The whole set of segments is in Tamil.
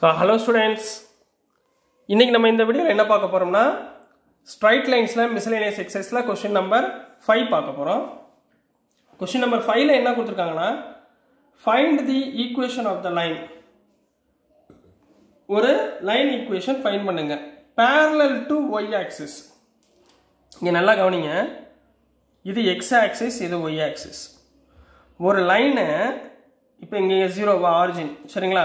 ஸோ ஹலோ ஸ்டூடெண்ட்ஸ் இன்றைக்கி நம்ம இந்த வீடியோவில் என்ன பார்க்க போகிறோம்னா ஸ்ட்ரைட் லைன்ஸில் மிஸ்லேனியஸ் எக்ஸசைஸில் கொஷின் நம்பர் ஃபைவ் பார்க்க போகிறோம் கொஷின் நம்பர் ஃபைவ்ல என்ன கொடுத்துருக்காங்கன்னா find the equation of the line ஒரு லைன் ஈக்குவேஷன் ஃபைன் பண்ணுங்க. பேரலல் டு ஒய் ஆக்சிஸ் இங்கே நல்லா கவனிங்க. இது எக்ஸ் ஆக்சிஸ் இது ஒய் ஆக்சிஸ் ஒரு லைனு இப்போ இங்கே ஜீரோவா ஆரிஜின் சரிங்களா?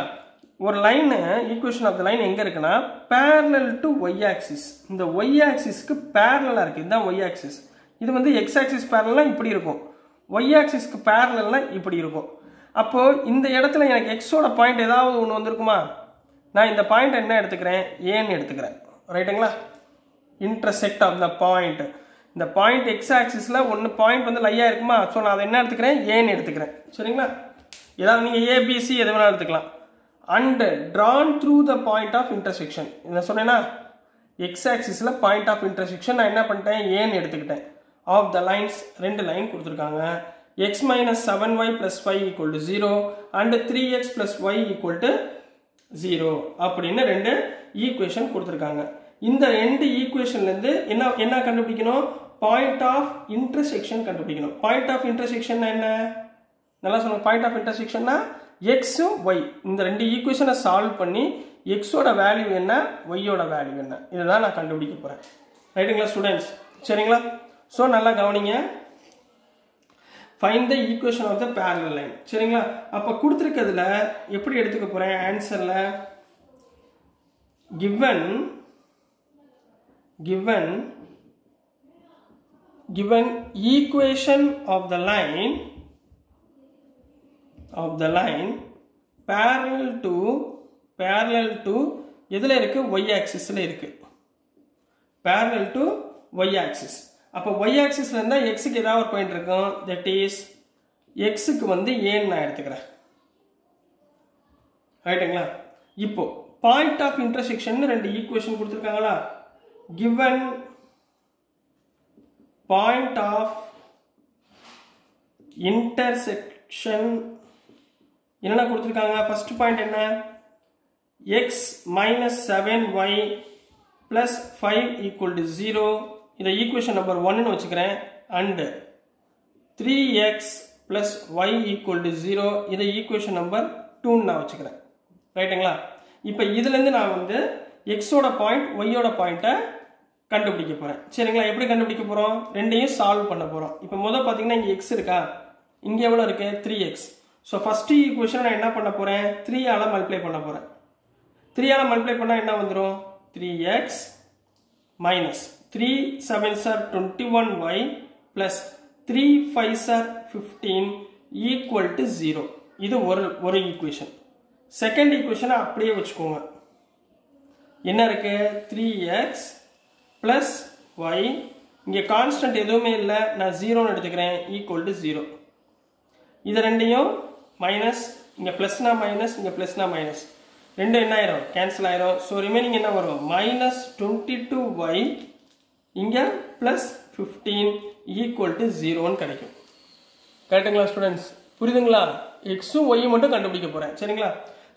ஒரு line equation of the line எங்கே இருக்குன்னா பேரலல் டு ஒய் ஆக்சிஸ் இந்த ஒய் ஆக்சிஸ்க்கு பேரலாக இருக்குது இதுதான் ஒய் ஆக்சிஸ் இது வந்து எக்ஸ் ஆக்சிஸ் பேரலாம் இப்படி இருக்கும். ஒய் ஆக்சிஸ்க்கு பேரலாம் இப்படி இருக்கும். அப்போது இந்த இடத்துல எனக்கு எக்ஸோட பாயிண்ட் ஏதாவது ஒன்று வந்திருக்குமா? நான் இந்த பாயிண்ட் என்ன எடுத்துக்கிறேன்? ஏன்னு எடுத்துக்கிறேன். ரைட்டுங்களா இன்டர்செக்ட் ஆஃப் த பாயிண்ட் இந்த பாயிண்ட் எக்ஸ் ஆக்சிஸில் ஒன்று பாயிண்ட் வந்து லையாக இருக்குமா? ஸோ நான் அதை என்ன எடுத்துக்கிறேன்? ஏன்னு எடுத்துக்கிறேன். சரிங்களா? ஏதாவது நீங்கள் ஏபிசி எது வேணாலும் எடுத்துக்கலாம். And drawn through the point of intersection என்ன சொன்னேன்னா எக்ஸ் ஆக்சிஸில் பாயிண்ட் ஆஃப் இன்டர்செக்ஷன் நான் என்ன பண்ணிட்டேன்? ஏன்னு எடுத்துக்கிட்டேன். ஆஃப் த லைன்ஸ் ரெண்டு லைன் கொடுத்துருக்காங்க. X minus seven Y plus five equal to zero and three X plus Y equal to zero அப்படின்னு ரெண்டு ஈக்குவேஷன் கொடுத்துருக்காங்க. இந்த ரெண்டு ஈக்குவேஷன்லேருந்து என்ன என்ன கண்டுபிடிக்கணும்? பாயிண்ட் ஆஃப் இன்டர்செக்ஷன் கண்டுபிடிக்கணும். பாயிண்ட் ஆஃப் இன்டர்செக்ஷன் என்ன? நல்லா சொல்லுங்கள் பாயிண்ட் ஆஃப் இன்டர்செக்ஷன்னா எக்ஸும் ஒய் இந்த ரெண்டு ஈக்குவேஷனை சால்வ் பண்ணி எக்ஸோட வேல்யூ என்ன? ஒய்யோட வேல்யூ என்ன? இதை தான் நான் கண்டுபிடிக்க போகிறேன் ரைட்டுங்களா ஸ்டூடெண்ட்ஸ் சரிங்களா? ஸோ நல்லா கவனிங்க. Find the equation of the parallel line சரிங்களா? அப்போ கொடுத்துருக்கிறதுல எப்படி எடுத்துக்க போகிறேன் ஆன்சரில் given given given equation of the line of the line parallel to parallel to எதில் இருக்கு? Y axisல இருக்கு. Parallel to y axis. அப்போ y axisல இருந்தா x க்கு ஏதாவது ஒரு பாயிண்ட் இருக்கும். That is x க்கு வந்து ஏன்னு நான் எடுத்துக்கிறேன். ரைட்டுங்களா இப்போ பாயிண்ட் ஆஃப் இன்டர்செக்ஷன் ரெண்டு ஈக்குவேஷன் கொடுத்துருக்காங்களா? Given point of intersection என்னென்ன கொடுத்துருக்காங்க? ஃபர்ஸ்ட் பாயிண்ட் என்ன? X minus seven Y plus five equal to zero இதை ஈக்குவேஷன் நம்பர் ஒன்னு வச்சுக்கிறேன். And three X plus Y equal to zero இதை ஈக்குவேஷன் நம்பர் டூன்னு நான் வச்சுக்கிறேன். ரைட்டுங்களா இப்போ இதுலேருந்து நான் வந்து எக்ஸோட பாயிண்ட் ஒய்யோட பாயிண்ட்டை கண்டுபிடிக்க போகிறேன் சரிங்களா? எப்படி கண்டுபிடிக்க போகிறோம் ரெண்டையும் சால்வ் பண்ண போகிறோம் இப்போ முதல் பார்த்தீங்கன்னா இங்கே எக்ஸ் இருக்கா? இங்கே எவ்வளோ இருக்குது த்ரீ எக்ஸ் ஸோ ஃபஸ்ட்டு ஈக்குவேஷனை நான் என்ன பண்ண போகிறேன் த்ரீ மல்டிப்ளை பண்ண போகிறேன் த்ரீ மல்டிப்ளை பண்ணால் என்ன வந்துடும் three X minus three seven sir twenty one Y plus three five sir fifteen equal to zero இது ஒரு ஒரு ஈக்குவேஷன் செகண்ட் ஈக்குவேஷனை அப்படியே வச்சுக்கோங்க. என்ன இருக்கு? த்ரீ எக்ஸ் ப்ளஸ் ஒய் இங்கே கான்ஸ்டன்ட் எதுவுமே இல்லை. நான் ஜீரோன்னு எடுத்துக்கிறேன். ஈக்குவல் டு ஜீரோ இது ரெண்டையும் மைனஸ் இங்கே ப்ளஸ்னா மைனஸ் இங்கே ப்ளஸ்னா மைனஸ் ரெண்டு என்ன ஆயிரும்? கேன்சல் ஆயிரும். ஸோ ரிமைனிங் என்ன வரும்? மைனஸ் டுவெண்ட்டி டூ ஒய் இங்கே ப்ளஸ் ஃபிஃப்டீன் ஈக்குவல் டு ஜீரோன்னு கிடைக்கும். கரெக்டுங்களா ஸ்டூடெண்ட்ஸ் புரியுதுங்களா? எக்ஸும் ஒய்யும் மட்டும் கண்டுபிடிக்க போகிறேன் சரிங்களா?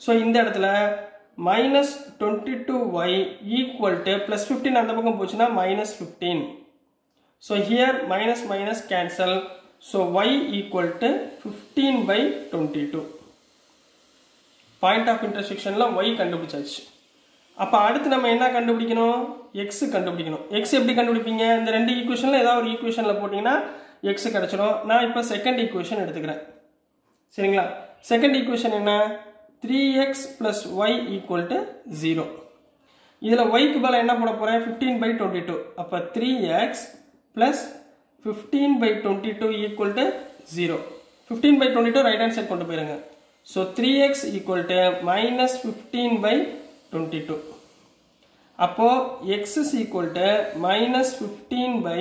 ஸோ இந்த இடத்துல minus twenty two Y equal to plus fifteen அந்த பக்கம் போச்சுன்னா minus fifteen so here minus minus cancel so Y equal to fifteen by twenty two point of இன்டர்செக்ஷனில் Y கண்டுபிடிச்சாச்சு. அப்போ அடுத்து நம்ம என்ன கண்டுபிடிக்கணும்? எக்ஸ் கண்டுபிடிக்கணும். எக்ஸ் எப்படி கண்டுபிடிப்பீங்க? இந்த ரெண்டு ஈக்குவேஷனில் ஏதாவது ஒரு ஈக்குவேஷனில் போட்டிங்கன்னா எக்ஸ் கிடச்சிடும் நான் இப்போ செகண்ட் ஈக்குவேஷன் எடுத்துக்கிறேன். சரிங்களா? செகண்ட் ஈக்குவேஷன் என்ன? Three X plus Y equal to zero இதில் ஒய்க்கு பதிலாக என்ன போட போகிறேன் ஃபிஃப்டீன் பை டுவெண்ட்டி டூ அப்போ three X plus fifteen by twenty two equal to zero fifteen by twenty two right hand side கொண்டு போயிருங்க. So three X equal to minus fifteen by twenty two அப்போது X is equal to minus fifteen by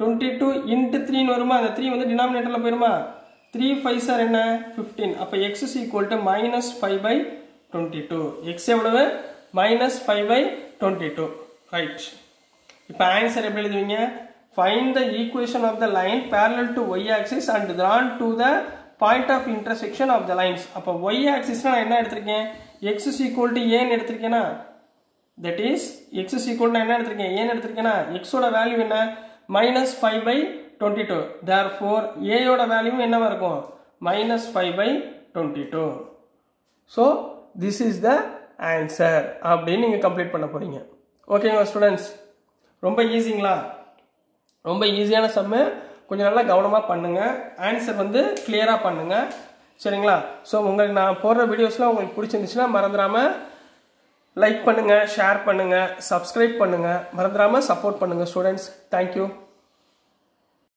twenty two into த்ரீன்னு வருமா? அந்த த்ரீ வந்து டினாமினேட்டரில் போயிருமா? த்ரீ ஃபைவ் சார் என்ன? ஃபிஃப்டீன் அப்போ X is equal to minus five by twenty two X எவ்வளவு? Minus five by twenty two right இப்போ ஆன்சர் எப்படி எழுதுவீங்க? Find the equation of the line parallel to Y axis and drawn to the point of intersection of the lines அப்போ ஒய் ஆக்சிஸ்னா நான் என்ன எடுத்திருக்கேன்? எக்ஸ் இஸ் ஈக்குவல் டு ஏன்னு எடுத்திருக்கேனா? Is is is equal to என்ன எடுத்திருக்கேன்? ஏன்னு எடுத்திருக்கேனா? எக்ஸோட வேல்யூ என்ன? Minus five by twenty two therefore ஏயோட value என்னவா இருக்கும்? Minus five by twenty two so this is the அப்படின்னு நீங்கள் கம்ப்ளீட் பண்ண போகிறீங்க ஓகேங்களா ஸ்டூடெண்ட்ஸ் ரொம்ப ஈஸிங்களா ரொம்ப ஈஸியான சம்மு கொஞ்சம் நல்லா கவனமாக பண்ணுங்கள் ஆன்சர் வந்து கிளியராக பண்ணுங்கள் சரிங்களா? ஸோ உங்களுக்கு நான் போடுற வீடியோஸ்லாம் உங்களுக்கு பிடிச்சிருந்துச்சுன்னா மறந்துடாமல் லைக் பண்ணுங்கள் ஷேர் பண்ணுங்கள் சப்ஸ்கிரைப் பண்ணுங்கள் மறந்துடாமல் சப்போர்ட் பண்ணுங்கள் ஸ்டூடெண்ட்ஸ் தேங்க்யூ